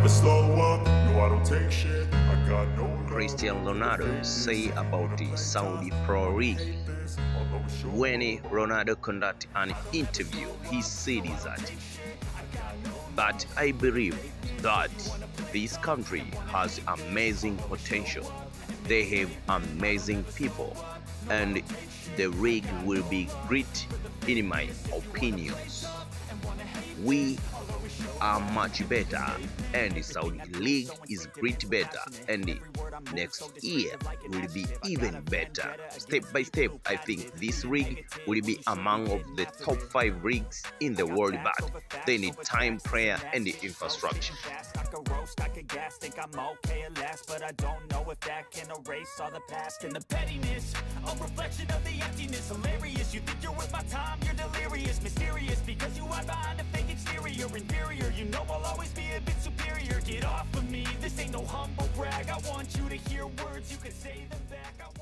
never slow up. No, I don't take shit. I got no love. Cristiano Ronaldo say about the Saudi Pro League. When Ronaldo conduct an interview, he said that but I believe that this country has amazing potential. They have amazing people and the league will be great in my opinions. We are much better and Saudi League is great better and next year will be even better. Step by step, I think this league will be among of the top five leagues in the world, but they need time, prayer, and the infrastructure. I don't know if that can erase all the past And the pettiness, a reflection of the emptiness humble brag. I want you to hear words, you can say them back. I